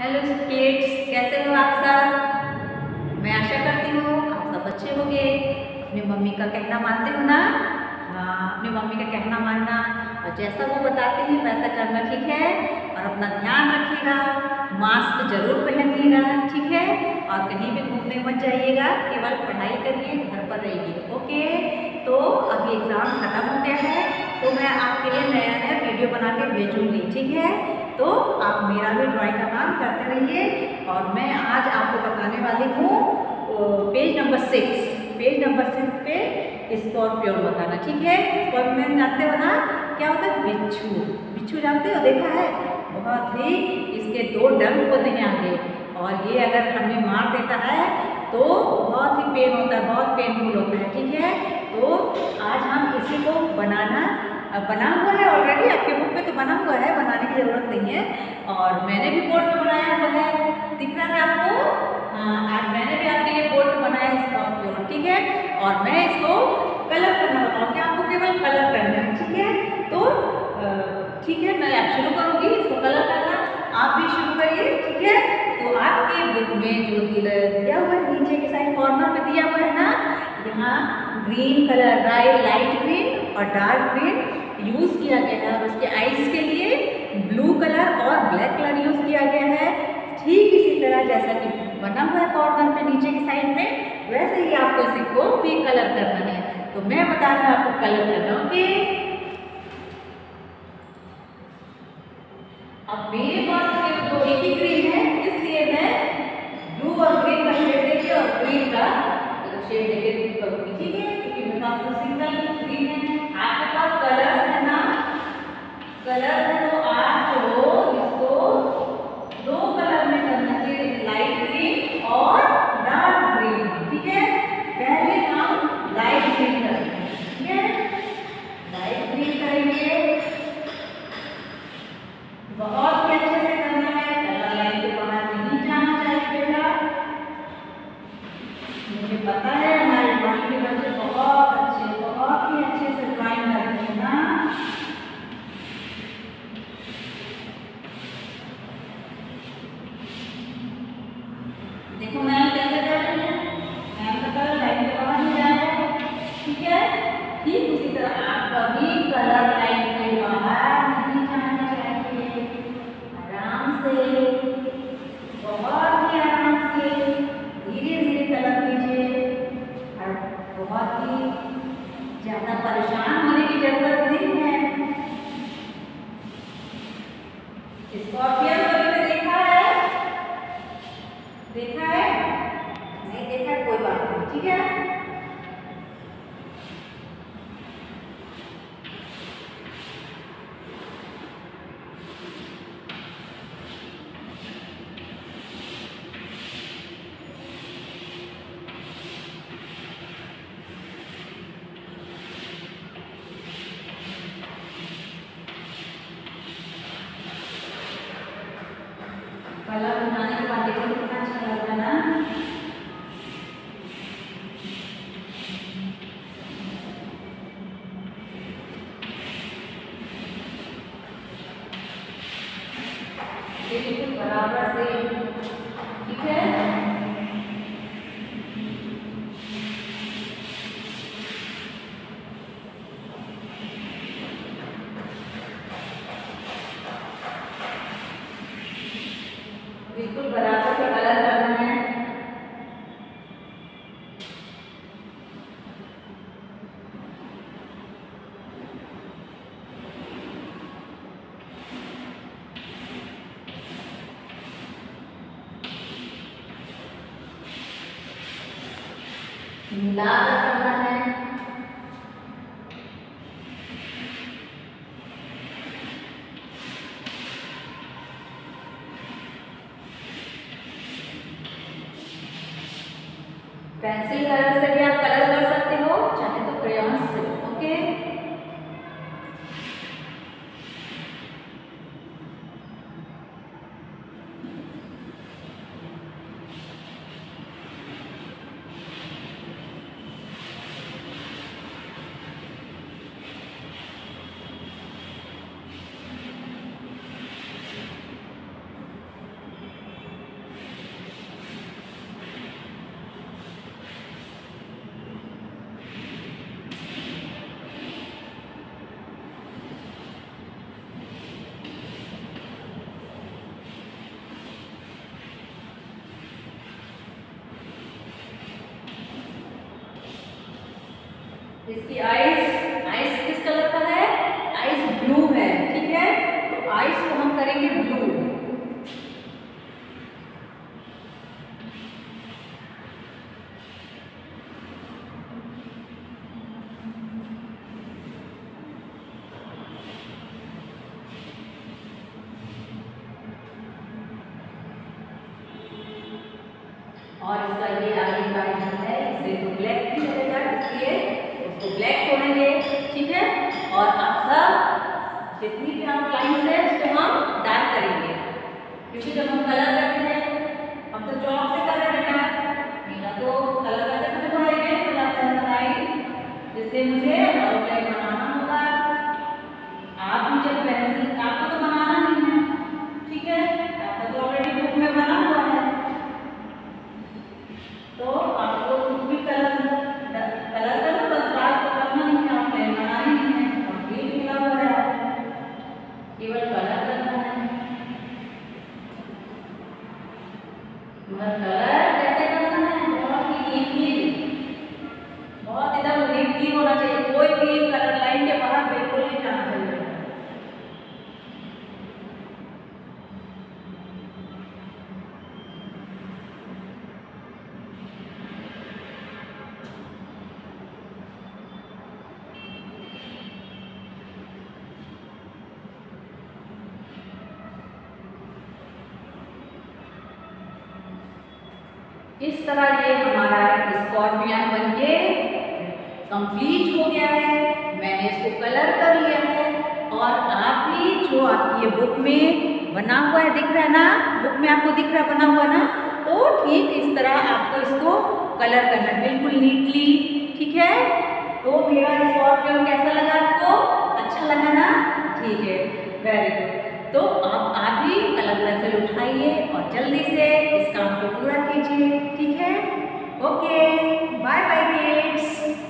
Hello kids कैसे हो आप सब? मैं आशा करती हूँ आप सब अच्छे होंगे। अपनी मम्मी का कहना मानते हो ना? हाँ अपनी मम्मी का कहना मानना। और जैसा वो बताते हैं, वैसा करना ठीक है। और अपना ध्यान रखिएगा। मास्क ज़रूर पहनिएगा, ठीक है? और कहीं भी घूमने मत जाइएगा। केवल पढ़ाई करिए, घर पर रहिए, ओके? तो अभी एग्ज़ाम ख़त्म हो गया है तो मैं आपके लिए नया नया वीडियो बना के भेजूँगी, ठीक है? तो आप मेरा भी ड्राइंग का काम करते रहिए। और मैं आज आपको बताने वाली हूँ page number six page number six पे स्कॉर्पियन बताना, ठीक है? स्कॉर्पियन जानते हो ना? क्या होता है? बिच्छू। बिच्छू जानते हो? देखा है? बहुत ही इसके दो डंग होते हैं आगे। और ये अगर हमें मार देता है तो बहुत ही पेन होता है, बहुत पेनफुल होता है, ठीक है? तो आज हम इसी को बनाना, बना हुआ है ऑलरेडी आपके बुक पे तो बना हुआ है। ज़रूरत नहीं है और मैंने भी बोर्ड पे बनाया हुआ है। दिख रहा है आपको? हाँ आज मैंने भी आपके लिए बोर्ड पे बनाया स्कॉर्पियो ठीक है? और मैं इसको कलर करना बताऊँगी आपको केवल कलर करना है, ठीक है? तो ठीक है, मैं आप शुरू करूँगी इसको कलर करना। आप भी शुरू करिए, ठीक है? तो आपके बुक में जो दिया हुआ है, नीचे के साइड कॉर्नर पे दिया हुआ है ना, यहाँ green colour dry light green और डार्क ग्रीन यूज़ किया गया है उसके आइज़ के लिए ब्लू कलर और ब्लैक कलर यूज़ किया गया है ठीक इसी तरह जैसा कि बना हुआ है कॉर्नर पे नीचे की साइड में, वैसे ही आपको इसी को भी कलर करना है। तो मैं बता रहा आपको कलर करना, ओके? अब मेरे करना है पेंसिल कलर से भी इसकी आइस आइस किस कलर का है? आइस ब्लू है, ठीक है? तो आइस को हम करेंगे ब्लू और इसका ये आगे का है, इसे ब्लैक भी चलेगा इसलिए उसको ब्लैक छोड़ेंगे, ठीक है? और अब सब जितनी भी हम लाइन्स है, उसको हम डार्क करेंगे। क्योंकि जब हम कलर करते हैं, हम तो चौक से कलर रहे बेटा मेरा तो कलर करते समय थोड़ा इवेंट हो जाता है जिससे मुझे आउटलाइन बनाना Vâng, Mandala इस तरह ये हमारा स्कॉर्पियन बन के कंप्लीट हो गया है। मैंने इसको कलर कर लिया है और आप भी, जो आपकी ये बुक में बना हुआ है, दिख रहा है ना? बुक में आपको दिख रहा बना हुआ ना? तो ठीक, इस तरह आपको इसको कलर करना है। बिल्कुल नीटली, ठीक है? तो मेरा स्कॉर्पियन कैसा लगा आपको? अच्छा लगा ना? ठीक है वेरी गुड तो आप आप भी कलम पेंसिल उठाइए और जल्दी से इस काम को पूरा कीजिए, ठीक है? Okay bye by Keats